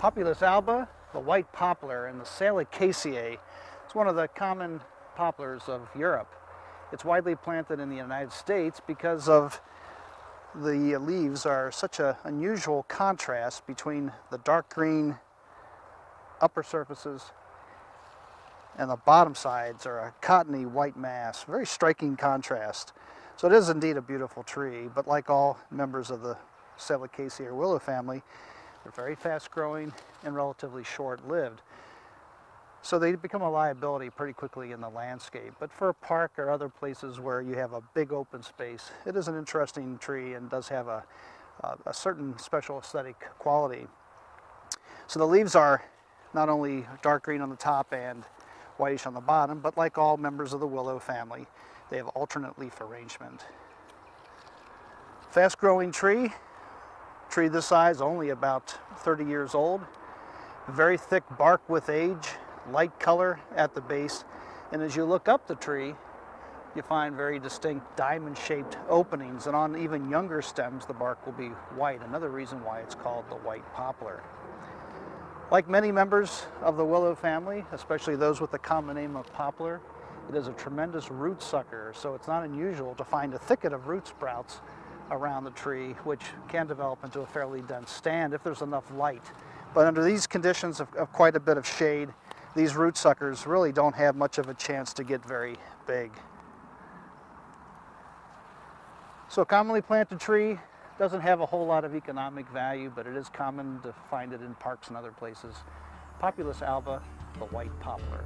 Populus alba, the white poplar, and the Salicaceae. It's one of the common poplars of Europe. It's widely planted in the United States because of the leaves are such an unusual contrast between the dark green upper surfaces and the bottom sides are a cottony white mass. Very striking contrast. So it is indeed a beautiful tree, but like all members of the Salicaceae or willow family, they're very fast growing and relatively short lived. So they become a liability pretty quickly in the landscape. But for a park or other places where you have a big open space, it is an interesting tree and does have a, a, a certain special aesthetic quality. So the leaves are not only dark green on the top and whitish on the bottom, but like all members of the willow family, they have alternate leaf arrangement. Fast growing tree, tree this size, only about 30 years old. Very thick bark with age, light color at the base. And as you look up the tree, you find very distinct diamond-shaped openings. And on even younger stems, the bark will be white. Another reason why it's called the white poplar. Like many members of the willow family, especially those with the common name of poplar, it is a tremendous root sucker, so it's not unusual to find a thicket of root sprouts around the tree, which can develop into a fairly dense stand if there's enough light. But under these conditions of, of quite a bit of shade, these root suckers really don't have much of a chance to get very big. So a commonly planted tree doesn't have a whole lot of economic value, but it is common to find it in parks and other places. Populus alba, the white poplar.